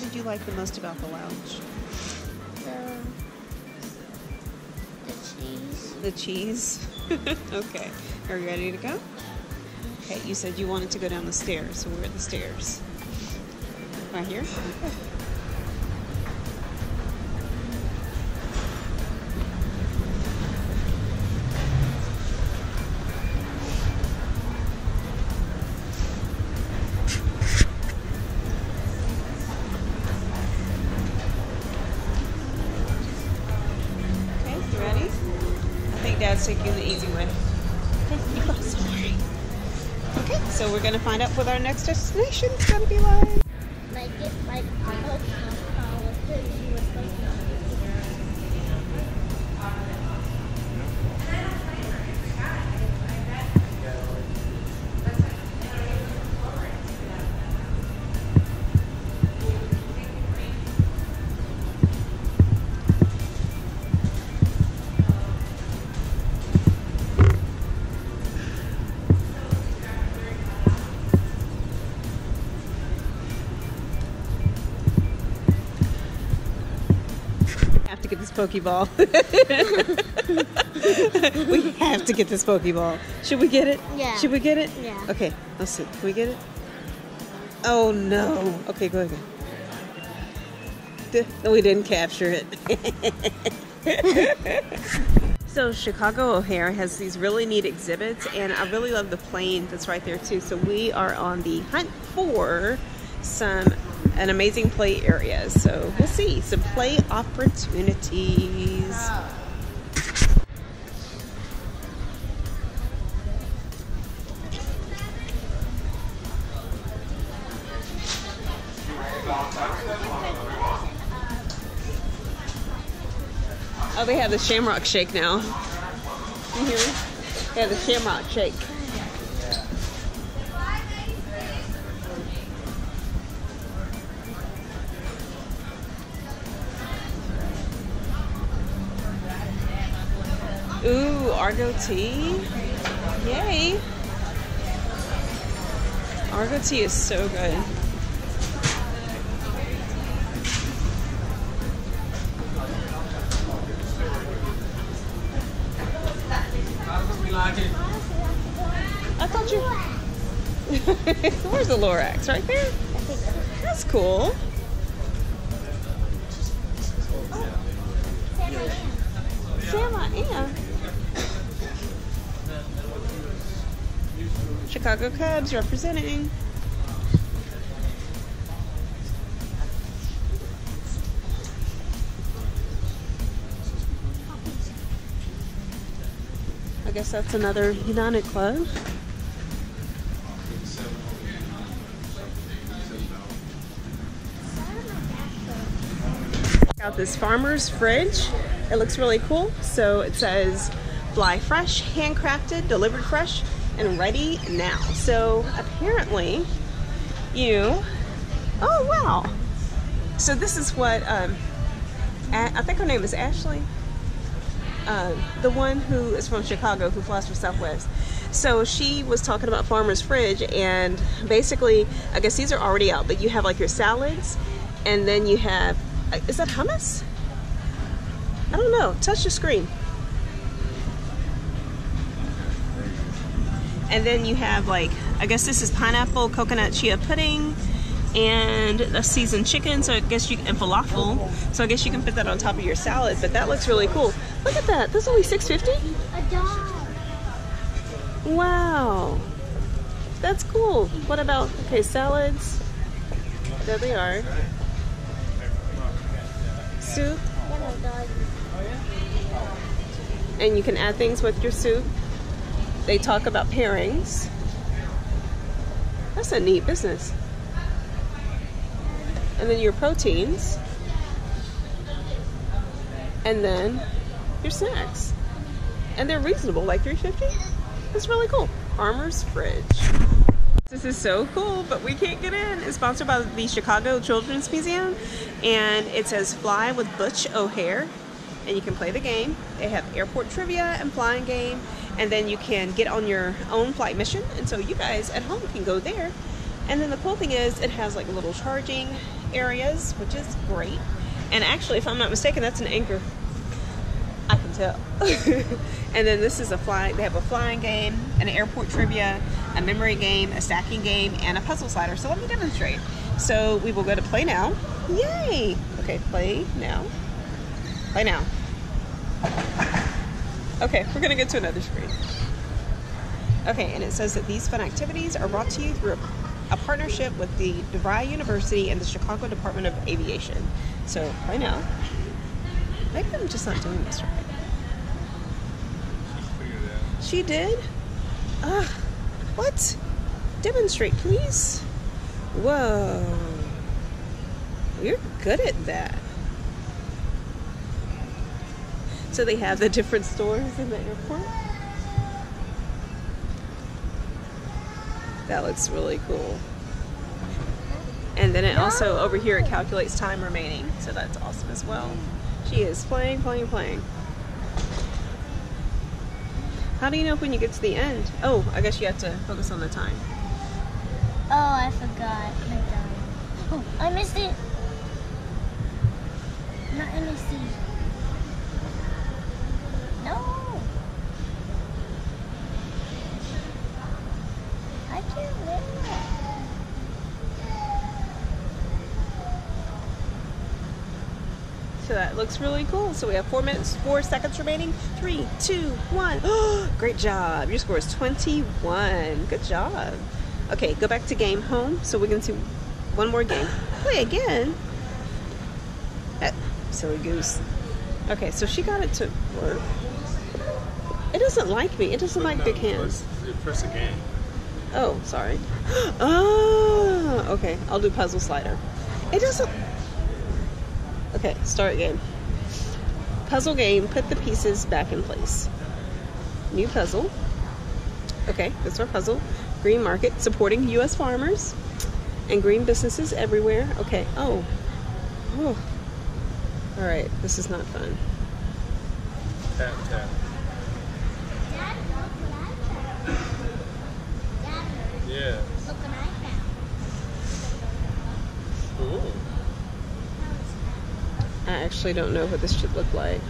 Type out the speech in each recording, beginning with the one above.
What did you like the most about the lounge? The the cheese. The cheese. okay. Are you ready to go? Okay. You said you wanted to go down the stairs, so where are at the stairs? Right here. Okay, so we're gonna find out what our next destination is gonna be like. Like it like this Pokeball. we have to get this Pokeball. Should we get it? Yeah. Should we get it? Yeah. Okay, let's see. Can we get it? Oh no. Okay, go again. D- No, we didn't capture it. so Chicago O'Hare has these really neat exhibits, and I really love the plane that's right there too. So we are on the hunt for some an amazing play area. So we'll see some play opportunities. Oh, they have the Shamrock Shake now. They have the Shamrock Shake. Ooh, Argo tea. Yay. Argo tea is so good. I thought you. Where's the Lorax? Right there? That's cool. Sam, I am. Chicago Cubs representing. I guess that's another United club. Out this farmer's fridge. It looks really cool. So it says fly fresh, handcrafted, delivered fresh, and ready now. So apparently you, oh wow. So this is what, um, I think her name is Ashley. Uh, the one who is from Chicago who flies for Southwest. So she was talking about Farmer's Fridge, and basically, I guess these are already out, but you have like your salads, and then you have, uh, is that hummus? I don't know. Touch the screen. And then you have like, I guess this is pineapple coconut chia pudding and a seasoned chicken. So I guess you and falafel. So I guess you can put that on top of your salad. But that looks really cool. Look at that. That's only six fifty. A dog. Wow, that's cool. What about okay salads? There they are. Soup, and you can add things with your soup. They talk about pairings. That's a neat business. And then your proteins. And then your snacks. And they're reasonable, like 350. That's really cool. Farmer's Fridge. This is so cool, but we can't get in. It's sponsored by the Chicago Children's Museum, and it says Fly with Butch O'Hare, and you can play the game. They have airport trivia and flying game, and then you can get on your own flight mission, and so you guys at home can go there. And then the cool thing is, it has like little charging areas, which is great. And actually, if I'm not mistaken, that's an anchor. I can tell. and then this is a flying, They have a flying game, an airport trivia, a memory game, a stacking game, and a puzzle slider. So let me demonstrate. So we will go to play now. Yay! Okay, play now. Play now. Okay, we're gonna get to another screen. Okay, and it says that these fun activities are brought to you through a, partnership with the DeVry University and the Chicago Department of Aviation. So play now. Maybe I'm just not doing this right. She did? Ugh. What? Demonstrate, please. Whoa. You're good at that. So they have the different stores in the airport? That looks really cool. And then it also, over here, it calculates time remaining. So that's awesome as well. She is playing, playing, playing. How do you know when you get to the end? Oh, I guess you have to focus on the time. Oh, I forgot. Oh, I missed it. Not in the MSC. No. I can't live. So that looks really cool. So we have four minutes, four seconds remaining. Three, two, one. Great job. Your score is 21. Good job. Okay, go back to game home so we can see one more game. Play again. That silly goose. Okay, so she got it to work. It doesn't like me. It doesn't like No, big hands. Press, press again. Oh, sorry. Oh, okay. I'll do puzzle slider. It doesn't. Okay, start game. Puzzle game. Put the pieces back in place. New puzzle. Okay, that's our puzzle. Green market supporting U.S. farmers and green businesses everywhere. Okay. Oh. Oh. All right. This is not fun. Tap, tap. Dad, look what I found. Dad, Yeah. look what I found. Ooh. I actually don't know what this should look like.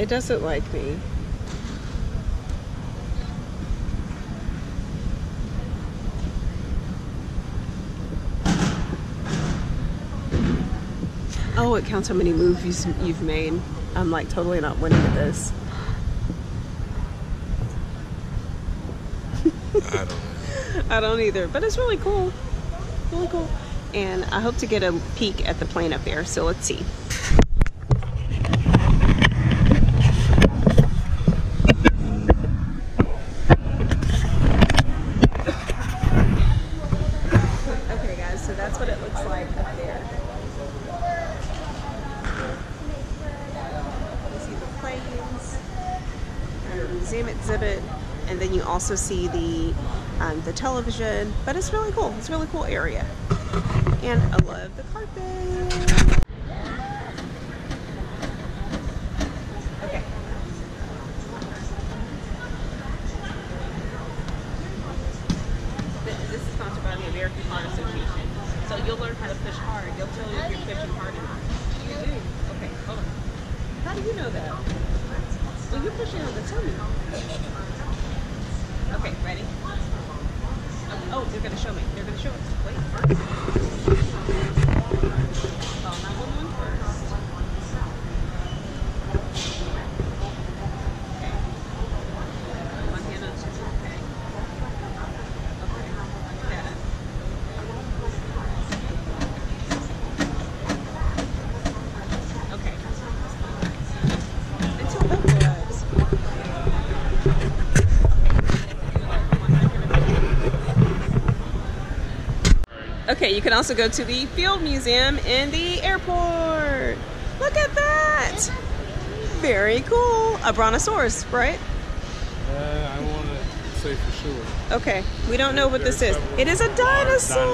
It doesn't like me. Oh, it counts how many movies you've made. I'm like totally not winning at this. I don't. I don't either, but it's really cool. Really cool. And I hope to get a peek at the plane up there, so let's see. Okay, guys, so that's what it looks like up there. You see the planes, and the museum exhibit, and then you also see the um, the television. But it's really cool. It's a really cool area, and I love the carpet. Okay. Th- This is sponsored by the American Heart Association. So you'll learn how to push hard. They'll tell you if you're pushing hard enough. You do? Okay, hold on. How do you know that? Well, you're pushing on the tummy. Okay, ready? Oh, they're gonna show me. They're gonna show us. Wait. Okay, you can also go to the Field Museum in the airport. Look at that! Very cool. A brontosaurus, right? Uh, I want to say for sure. Okay, we don't know what this is. It is a dinosaur!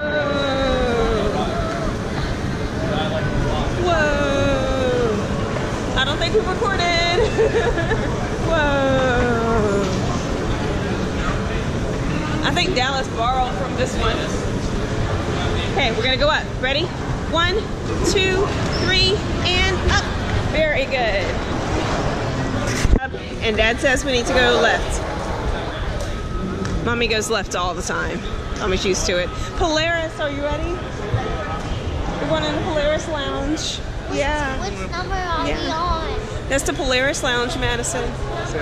Whoa! Whoa! I don't think we recorded! Whoa! I think Dallas borrowed from this one. Okay, we're gonna go up. Ready? One, two, three, and up. Very good. Up, and Dad says we need to go left. Mommy goes left all the time. Mommy's used to it. Polaris, are you ready? We're going in the Polaris Lounge. Which, yeah. Which number are yeah. we on? That's the Polaris Lounge, Madison. So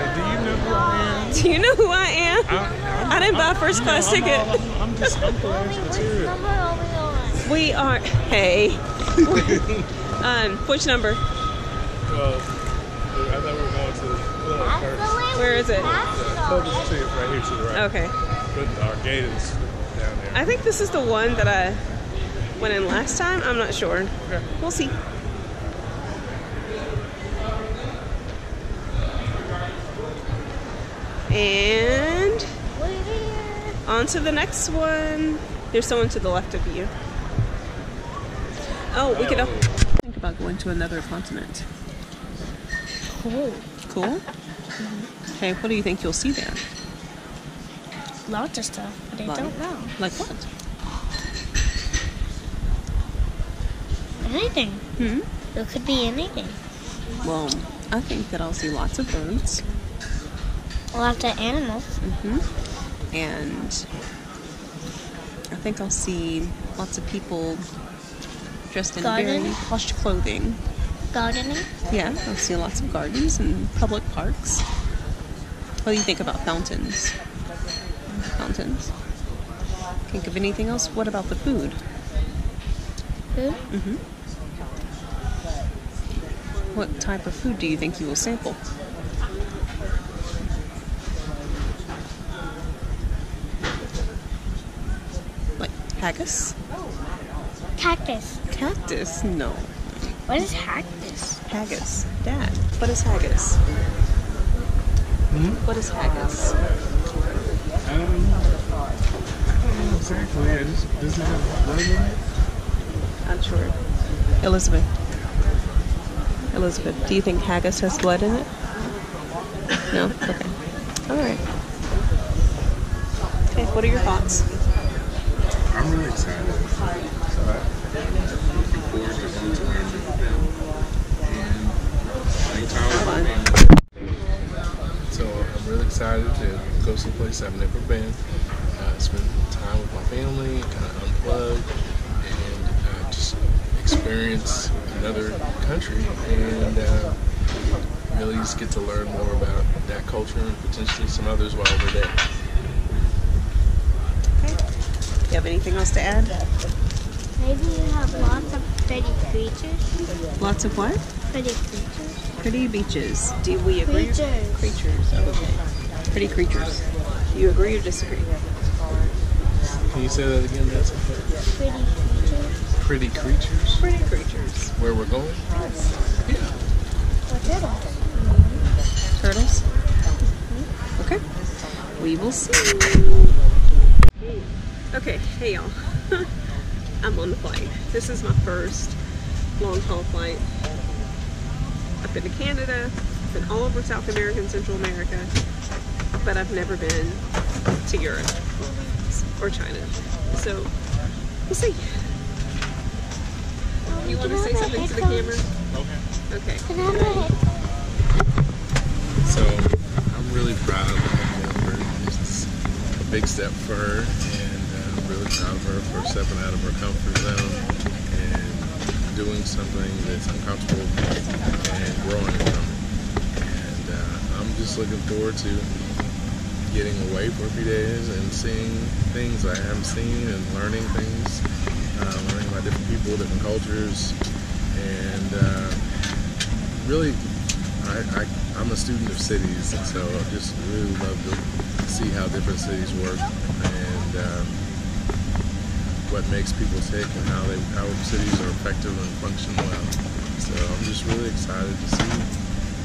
do you know who I am? Do you know who I? I, I didn't buy a first class I'm, ticket. all- I'm, I'm just, I'm Mommy, material. are we on? We are. Hey. um, which number? Well, I thought we were going to the club first. the way Where we is it? passed Club on. is to, right here to the right. Okay. But our gate is down there. I think this is the one that I went in last time. I'm not sure. Okay. We'll see. And on to the next one. There's someone to the left of you. Oh, we could think about going to another continent. Cool. Cool. Okay, what do you think you'll see there? Lots of stuff, but I Like- don't know. Like what? Anything. Hmm. It could be anything. Well, I think that I'll see lots of birds. Lots of animals. hmm And I think I'll see lots of people dressed in Garden? very plush clothing. Gardening. Yeah, I'll see lots of gardens and public parks. What do you think about fountains? Fountains. Think of anything else? What about the food? Food. Mm-hmm. What type of food do you think you will sample? Like haggis? Cactus. Cactus? No. What is haggis? Haggis. Dad, what is haggis? Hmm? What is haggis? Um, I don't know exactly. I just, does it have blood in it? I'm sure. Elizabeth. Elizabeth, do you think haggis has blood in it? No? Okay. All right. Okay, what are your thoughts? I'm really excited. So I'm to to really excited to go someplace I've never been, uh, spend time with my family, kind of unplug, and uh, just experience another country and uh, really just get to learn more about that culture and potentially some others while we're there. Okay. You have anything else to add? Maybe you have lots of pretty creatures. Lots of what? Pretty creatures. Pretty beaches. Do we agree? Creatures. Creatures. Oh, okay. Pretty creatures. Do you agree or disagree? Can you say that again, Nancy? Pretty creatures. Pretty creatures. Pretty creatures. Where we're going? Yeah. Turtles? Turtles? Okay. We will see. Okay, hey y'all. I'm on the flight. This is my first long haul flight. I've been to Canada, I've been all over South America and Central America, but I've never been to Europe or China. So, we'll see. You want to say something to the camera? Okay. Okay. Can I have my head? So I'm really proud of her. It's a big step for her, and I'm really proud of her for stepping out of her comfort zone and doing something that's uncomfortable and growing from it. And uh, I'm just looking forward to getting away for a few days and seeing things I haven't seen and learning things, uh, learning about different people, different cultures, and uh, really I, I, I'm a student of cities, so I just really love to see how different cities work and um, what makes people tick and how they how cities are effective and function well. So I'm just really excited to see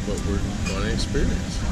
what we're going to experience.